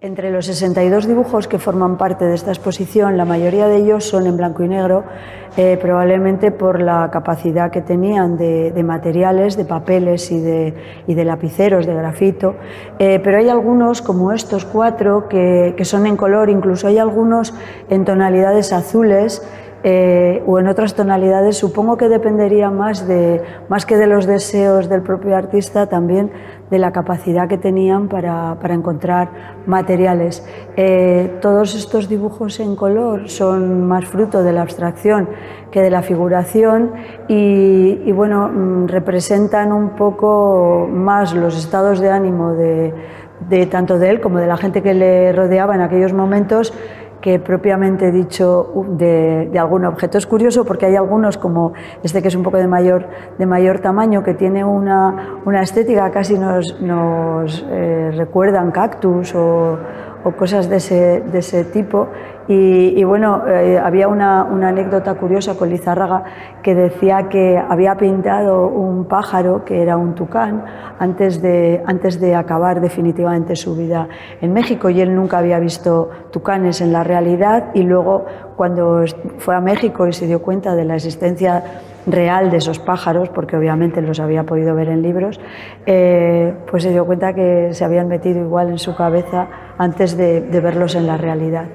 Entre los 62 dibujos que forman parte de esta exposición, la mayoría de ellos son en blanco y negro, eh, probablemente por la capacidad que tenían de, materiales, de papeles y de, lapiceros, de grafito. Eh, pero hay algunos, como estos cuatro, que, son en color, incluso hay algunos en tonalidades azules eh, o en otras tonalidades, supongo que dependería más, de, más que de los deseos del propio artista, también de la capacidad que tenían para, para encontrar materiales. Eh, todos estos dibujos en color son más fruto de la abstracción que de la figuración y, bueno, mm, representan un poco más los estados de ánimo de, de tanto de él como de la gente que le rodeaba en aquellos momentos que propiamente dicho de, algún objeto. Es curioso porque hay algunos, como este que es un poco de mayor, de mayor tamaño, que tiene una, una estética, casi nos, nos eh, recuerdan cactus o, o cosas de ese, de ese tipo. Y, bueno, eh, había una, una, anécdota curiosa con Lizárraga que decía que había pintado un pájaro que era un tucán antes de, antes de acabar definitivamente su vida en México y él nunca había visto tucanes en la realidad y luego cuando fue a México y se dio cuenta de la existencia real de esos pájaros, porque obviamente los había podido ver en libros, eh, pues se dio cuenta que se habían metido igual en su cabeza antes de verlos en la realidad.